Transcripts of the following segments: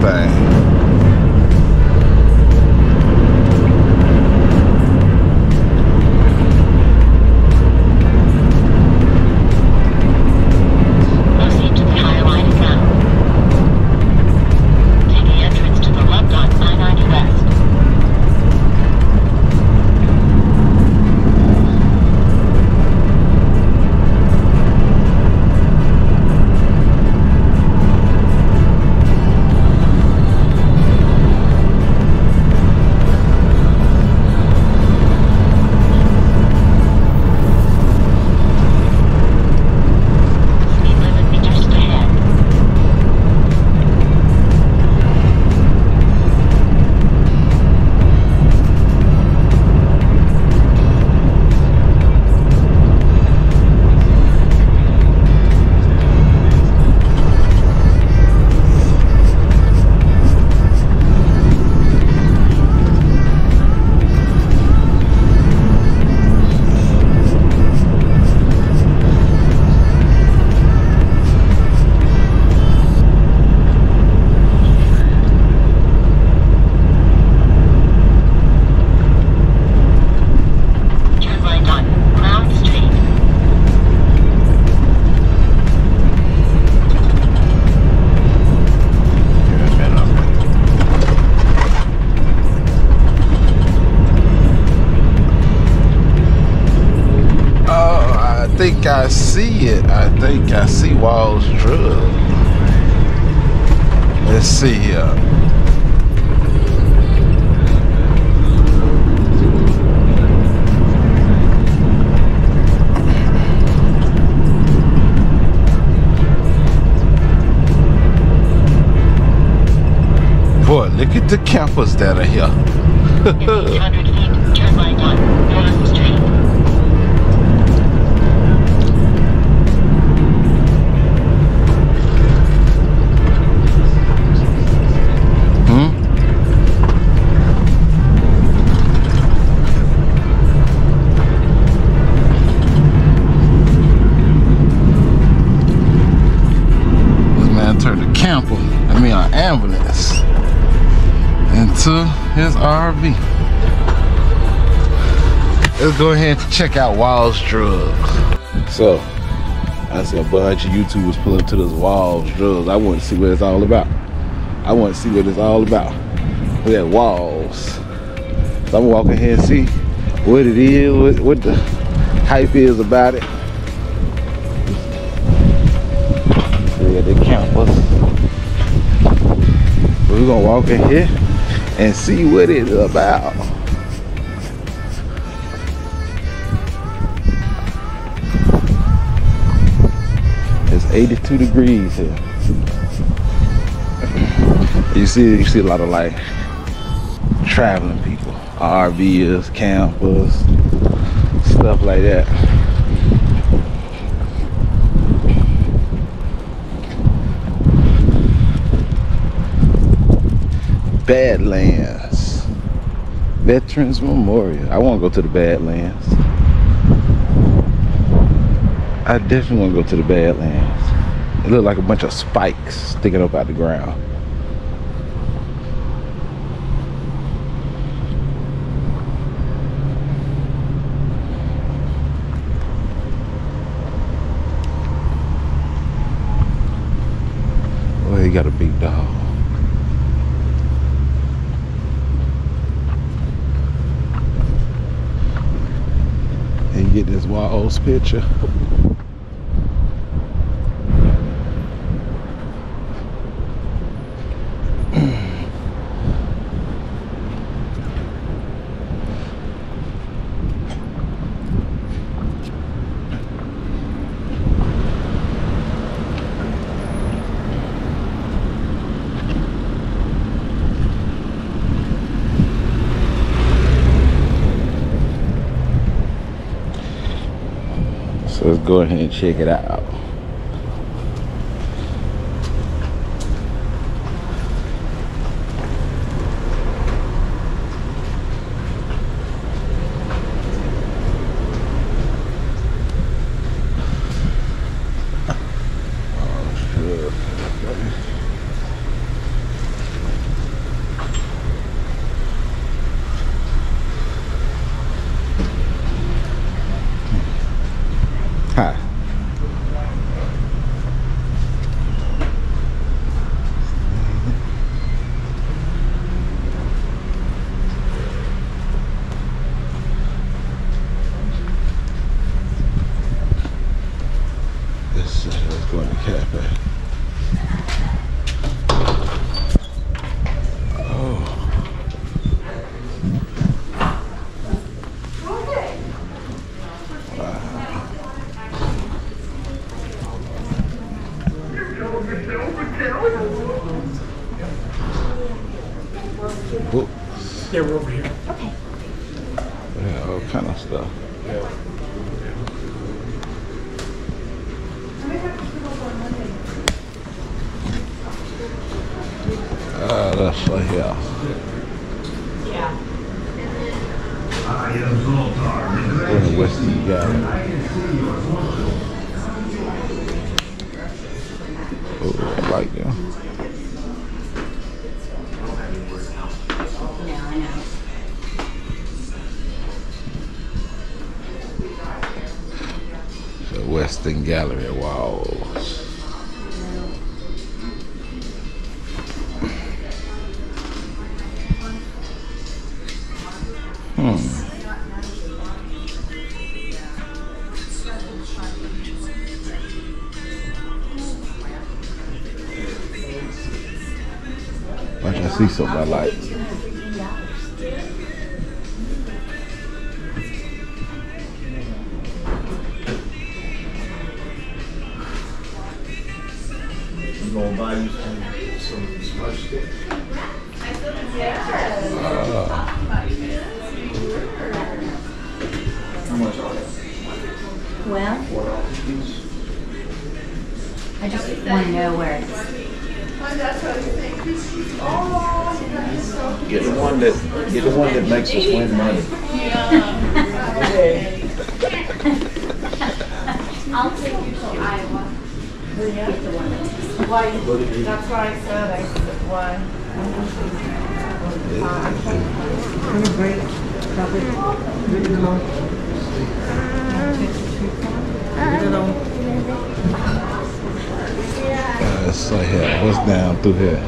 thing. Think I see Wall's Drug. Let's see here. Boy, look at the campers that are here. his RV. Let's go ahead and check out Wall's Drugs. So, I see a bunch of YouTubers pull up to this Wall's Drugs. I want to see what it's all about. I want to see what it's all about. We got walls. So I'm gonna walk in here and see what it is, what, what the hype is about it. We got the campus. We're gonna walk in here and see what it's about. It's 82 degrees here. You see, you see a lot of like traveling people, RVers, campers, stuff like that. Badlands, Veterans Memorial. I want to go to the Badlands. I definitely want to go to the Badlands. It look like a bunch of spikes sticking up out of the ground. Well, he got a big dog. This Wild's picture. So let's go ahead and check it out. Western Gallery. walls. Hmm. Watch, I see something I like. Want to know where it's. Get the one that, get the one that makes us win money. I'll take you to Iowa. Why, that's what I said, I said, why? Uh, so here, what's down through here?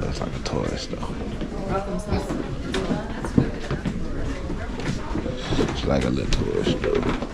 Looks like a toy store. It's like a little toy store.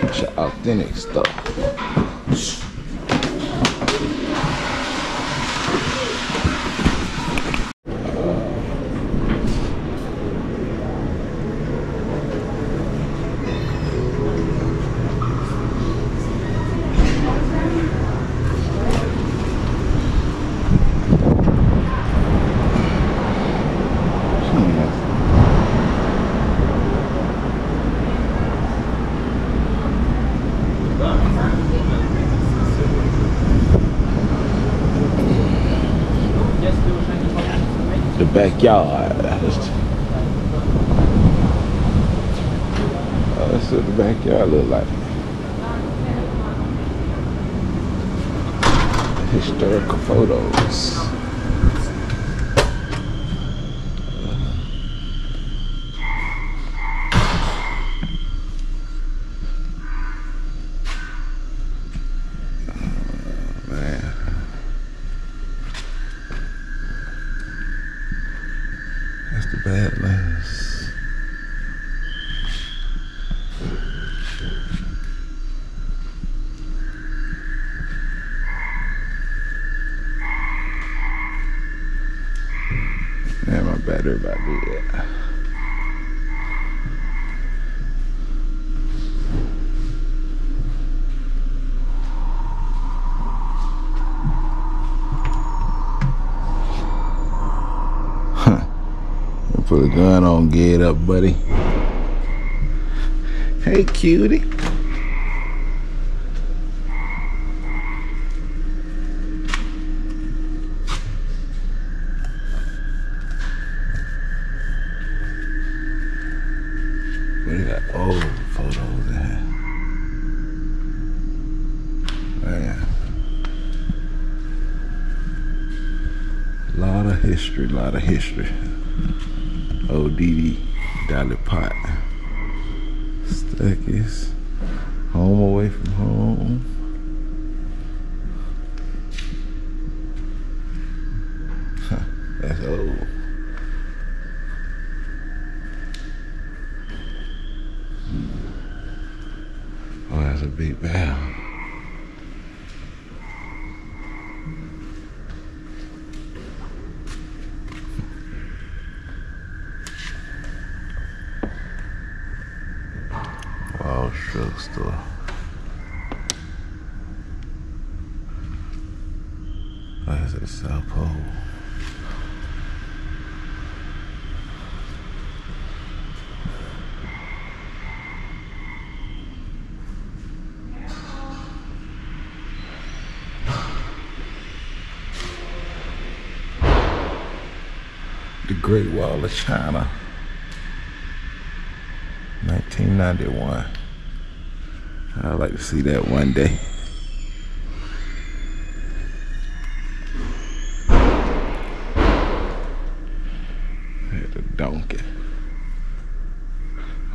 It's authentic stuff. Hmm. The backyard. Oh, that's what the backyard look like. Historical photos. Man. That's the Badlands. Yeah, my battery about to be it. A gun on, get up, buddy. Hey, cutie. We got old photos in here. Oh, Man. Lot of history, a lot of history. Old Dee Dolly Pot. Stuckey's. Home away from home. Huh, That's old. Oh, that's a big bell. Wall's Drugstore. Oh, that's at the South Pole. The Great Wall of China. 1991. I'd like to see that one day. Donkey.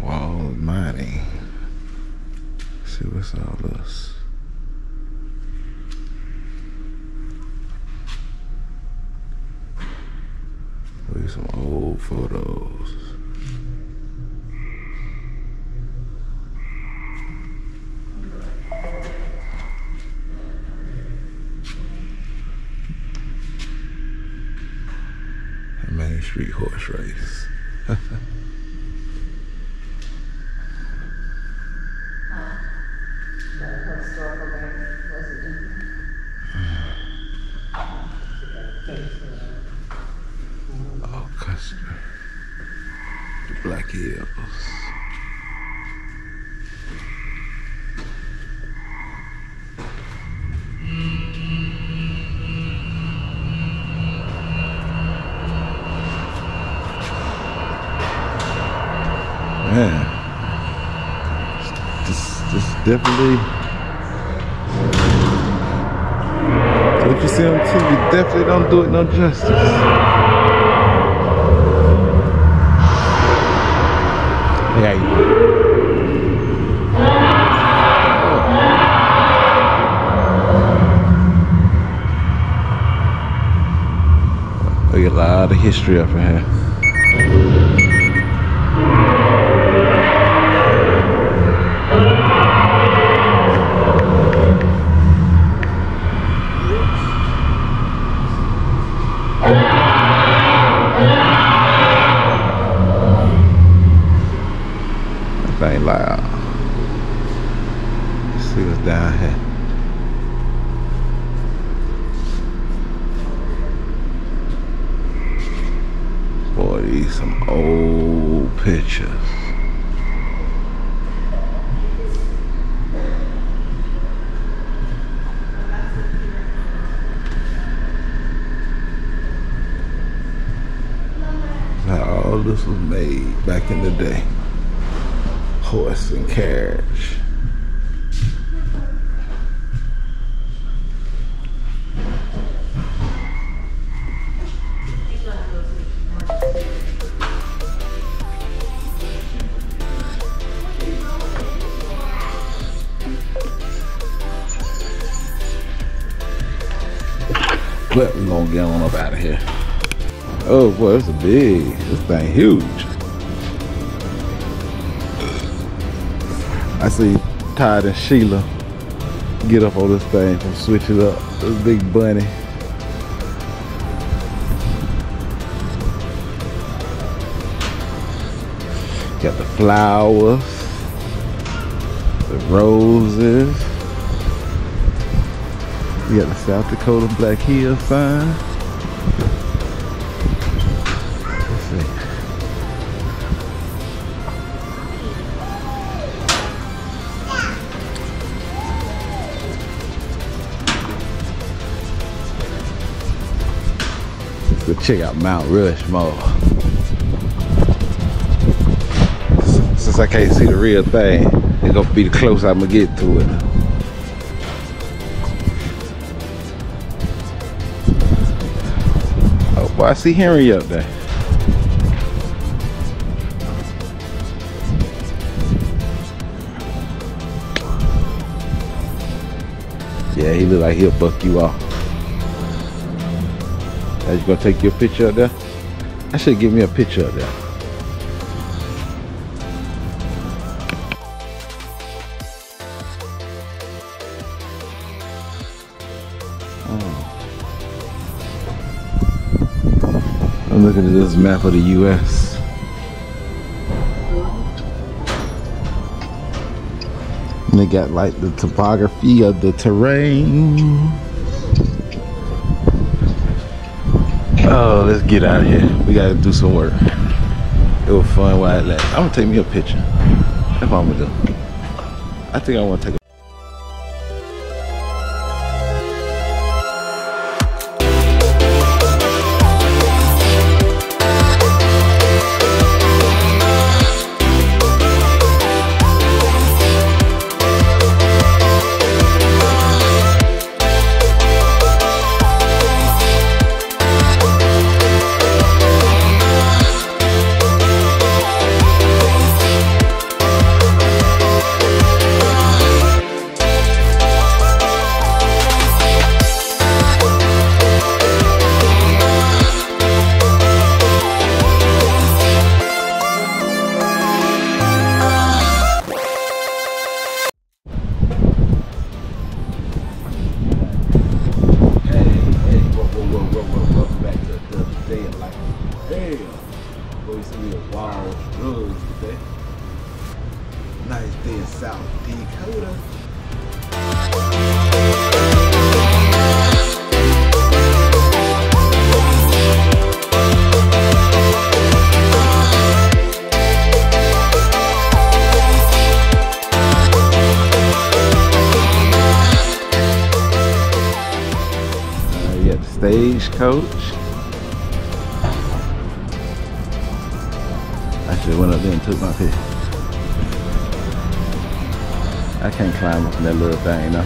Wall mining. see what's all this. Look at some old photos. Main Street horse race. Oh, Custer. Black Hills. Man. This, this definitely. What you see on TV definitely don't do it no justice. We get a lot of history up in here. Horse and carriage. But we're gonna get on up out of here. Oh boy, it's a big, this thing huge. I see Todd and Sheila get up on this thing and switch it up. This big bunny. Got the flowers, the roses. You got the South Dakota Black Hill sign. Go check out Mount Rushmore. Since I can't see the real thing, it's gonna be the close I'm gonna get to it. Oh boy, I see Henry up there. Yeah, he look like he'll buck you off. Are you gonna take your picture up there? I should give me a picture up there. Oh. I'm looking at this map of the U.S. And they got like the topography of the terrain. Oh, let's get out of here. We gotta do some work. It was fun while it lasted. I'm gonna take me a picture. That's what I'm gonna do. I think I wanna take a Uh, Dakota. stagecoach. Actually, should have went up there and took my picture. I can't climb up in that little thing now.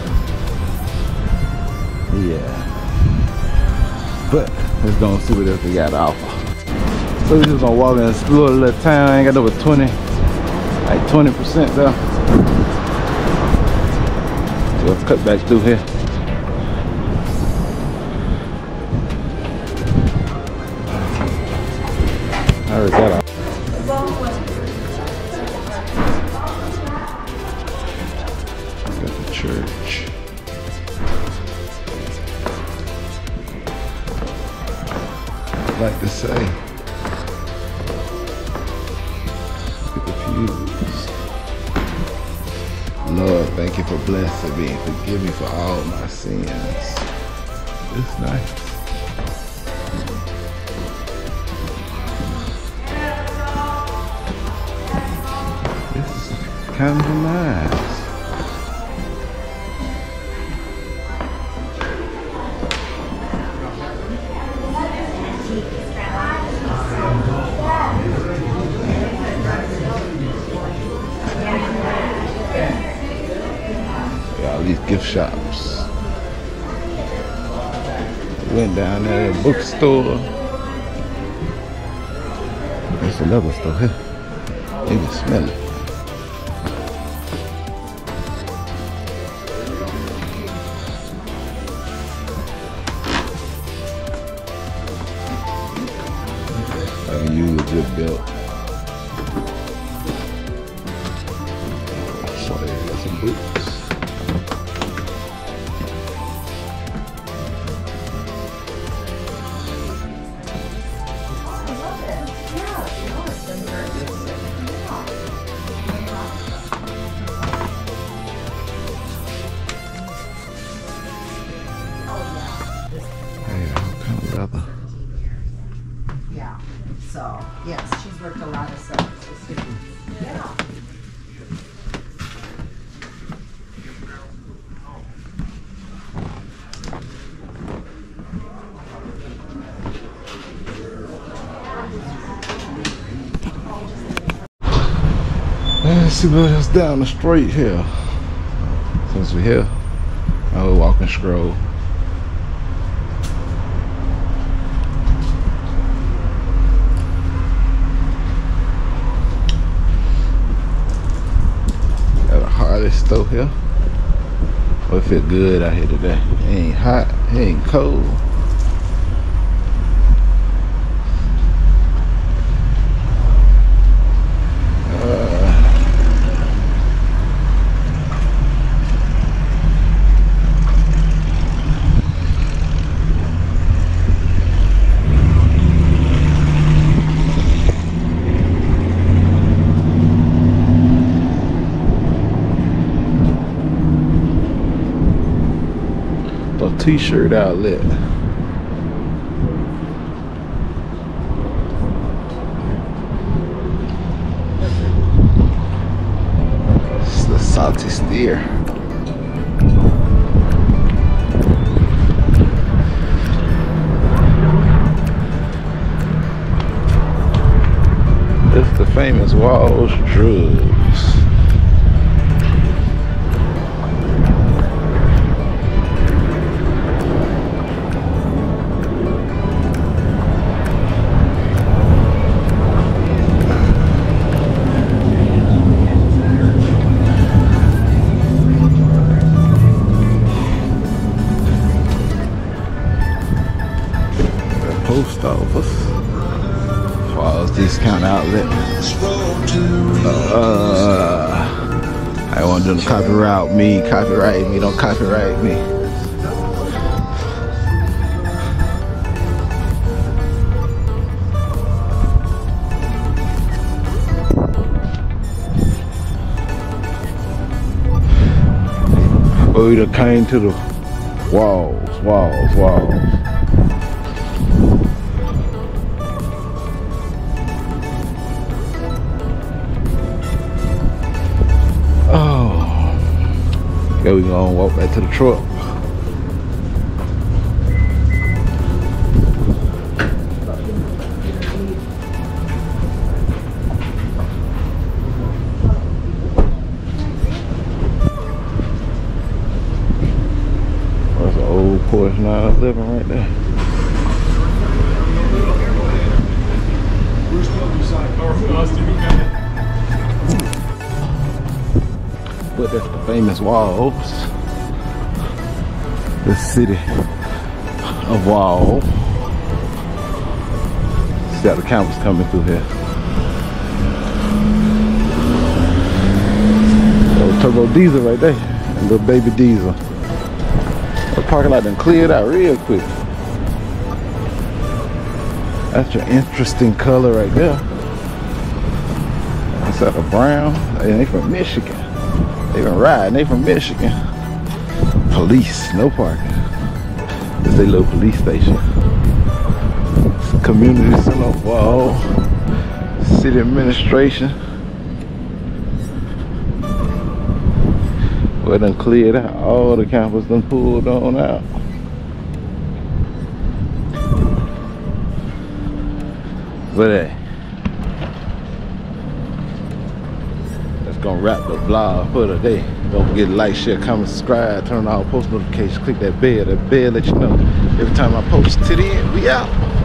Yeah. But let's go and see what else we got to offer. So we just gonna walk in this little, little town. I ain't got over 20, like 20% though. So let's cut back through here. I already got it. Church. I'd like to say. Look at the pews. Lord, thank you for blessing me. Forgive me for all my sins. It's nice. Is kind of. Gift shops. Went down there, bookstore. There's another store here. You can smell it. See what else down the street here. Since we're here, I'll walk and scroll. Got a Harley store here. Oh, it feel good out here today. It ain't hot, it ain't cold. A t-shirt outlet. It's the salty steer. It's the famous Walls Drugs. Copyright me, don't copyright me. We done came to the walls, walls, walls. Okay, we gonna walk back to the truck. That's an old Porsche 911 right there. Famous walls. The city of Wall. See how the cameras coming through here. Little turbo diesel right there. And little baby diesel. The parking lot done cleared out real quick. That's your interesting color right there. That's out of brown. Hey, they from Michigan. They been riding. They from Michigan. Police, no parking. Is a little police station. Community center wall. City administration. Well, done cleared out. All the campers done pulled on out. But hey, that's gonna wrap the vlog for today. Don't forget to like, share, comment, subscribe, turn on all post notifications, click that bell. That bell let you know every time I post to the end. We out.